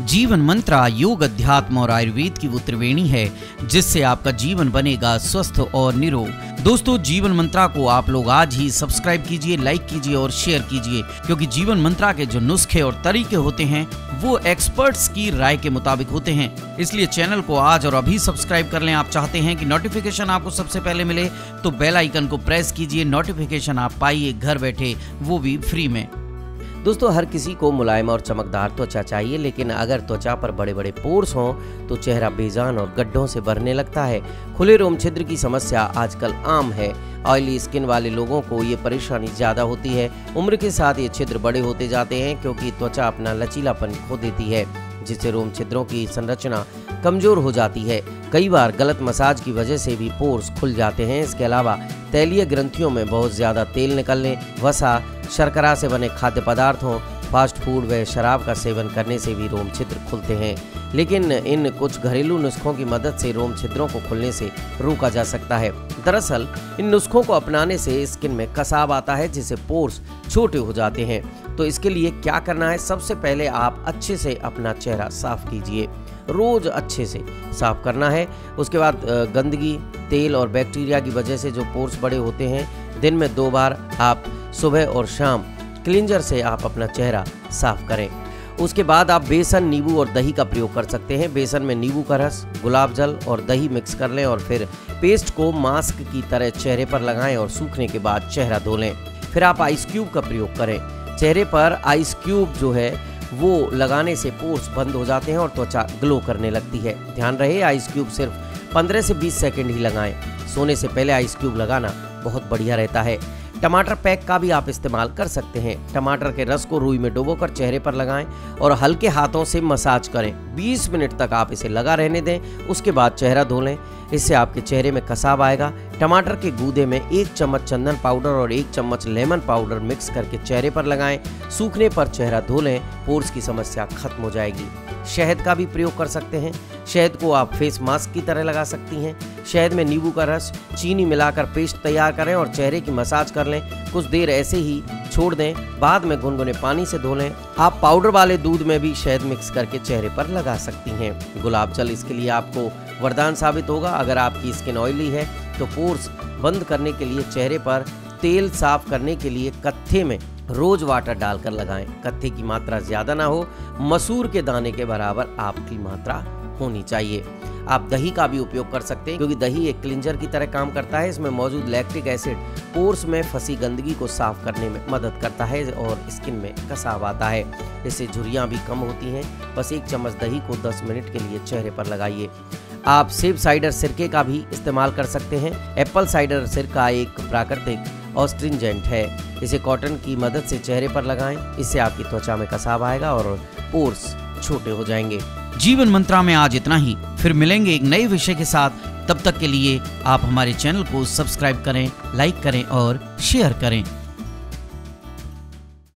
जीवन मंत्रा योग अध्यात्म और आयुर्वेद की वो त्रिवेणी है, जिससे आपका जीवन बनेगा स्वस्थ और निरोग। दोस्तों, जीवन मंत्रा को आप लोग आज ही सब्सक्राइब कीजिए, लाइक कीजिए और शेयर कीजिए, क्योंकि जीवन मंत्रा के जो नुस्खे और तरीके होते हैं, वो एक्सपर्ट्स की राय के मुताबिक होते हैं। इसलिए चैनल को आज और अभी सब्सक्राइब कर लें। आप चाहते हैं कि नोटिफिकेशन आपको सबसे पहले मिले तो बेल आइकन को प्रेस कीजिए। नोटिफिकेशन आप पाइए, घर बैठे, वो भी फ्री में। दोस्तों, हर किसी को मुलायम और चमकदार त्वचा चाहिए, लेकिन अगर त्वचा पर बड़े बड़े पोर्स हों तो चेहरा बेजान और गड्ढों से भरने लगता है। खुले रोम छिद्र की समस्या आजकल आम है। ऑयली स्किन वाले लोगों को ये परेशानी ज़्यादा होती है। उम्र के साथ ये छिद्र बड़े होते जाते हैं, क्योंकि त्वचा अपना लचीलापन खो देती है, जिससे रोम छिद्रों की संरचना कमज़ोर हो जाती है। कई बार गलत मसाज की वजह से भी पोर्स खुल जाते हैं। इसके अलावा तैलीय ग्रंथियों में बहुत ज़्यादा तेल निकलने, वसा, शर्करा से बने खाद्य पदार्थों, फास्ट फ़ूड व शराब का सेवन करने से भी रोम छिद्र खुलते हैं। लेकिन इन कुछ घरेलू नुस्खों की मदद से रोम छिद्रों को खुलने से रोका जा सकता है। दरअसल, इन नुस्खों को अपनाने से स्किन में कसाव आता है, जिससे पोर्स छोटे हो जाते हैं। तो इसके लिए क्या करना है? सबसे पहले आप अच्छे से अपना चेहरा साफ़ कीजिए। रोज अच्छे से साफ़ करना है। उसके बाद गंदगी, तेल और बैक्टीरिया की वजह से जो पोर्स बड़े होते हैं, दिन में दो बार आप सुबह और शाम क्लिंजर से आप अपना चेहरा साफ़ करें। उसके बाद आप बेसन, नींबू और दही का प्रयोग कर सकते हैं। बेसन में नींबू का रस, गुलाब जल और दही मिक्स कर लें और फिर पेस्ट को मास्क की तरह चेहरे पर लगाएँ और सूखने के बाद चेहरा धो लें। फिर आप आइस क्यूब का प्रयोग करें। चेहरे पर आइस क्यूब जो है वो लगाने से पोर्स बंद हो जाते हैं और त्वचा ग्लो करने लगती है। ध्यान रहे आइस क्यूब सिर्फ़ 15 से 20 सेकंड ही लगाएँ। सोने से पहले आइस क्यूब लगाना बहुत बढ़िया रहता है। टमाटर पैक का भी आप इस्तेमाल कर सकते हैं। टमाटर के रस को रुई में डुबोकर चेहरे पर लगाएँ और हल्के हाथों से मसाज करें। 20 मिनट तक आप इसे लगा रहने दें, उसके बाद चेहरा धो लें। इससे आपके चेहरे में कसाव आएगा। टमाटर के गूदे में एक चम्मच चंदन पाउडर और एक चम्मच लेमन पाउडर मिक्स करके चेहरे पर लगाएँ। सूखने पर चेहरा धो लें, पोर्स की समस्या खत्म हो जाएगी। शहद का भी प्रयोग कर सकते हैं। शहद को आप फेस मास्क की तरह लगा सकती हैं। शहद में नींबू का रस, चीनी मिलाकर पेस्ट तैयार करें और चेहरे की मसाज कर लें। कुछ देर ऐसे ही छोड़ दें, बाद में गुनगुने पानी से धो लें। आप पाउडर वाले दूध में भी शहद मिक्स करके चेहरे पर लगा सकती हैं। गुलाब जल इसके लिए आपको वरदान साबित होगा। अगर आपकी स्किन ऑयली है तो पोर्स बंद करने के लिए चेहरे पर तेल साफ़ करने के लिए कत्थे में रोज वाटर डालकर लगाएँ। कत्थे की मात्रा ज़्यादा ना हो, मसूर के दाने के बराबर आपकी मात्रा होनी चाहिए। आप दही का भी उपयोग कर सकते हैं, क्योंकि दही एक क्लिंजर की तरह काम करता है। इसमें मौजूद लैक्टिक एसिड पोर्स में फंसी गंदगी को साफ़ करने में मदद करता है और स्किन में कसाव आता है। इससे झुरियाँ भी कम होती हैं। बस एक चम्मच दही को 10 मिनट के लिए चेहरे पर लगाइए। आप सेब साइडर सिरके का भी इस्तेमाल कर सकते हैं। एप्पल साइडर सिरका एक प्राकृतिक ऑस्ट्रिंजेंट है। इसे कॉटन की मदद से चेहरे पर लगाएँ। इससे आपकी त्वचा में कसाव आएगा और पोर्स छोटे हो जाएँगे। जीवन मंत्रा में आज इतना ही। फिर मिलेंगे एक नए विषय के साथ। तब तक के लिए आप हमारे चैनल को सब्सक्राइब करें, लाइक करें और शेयर करें।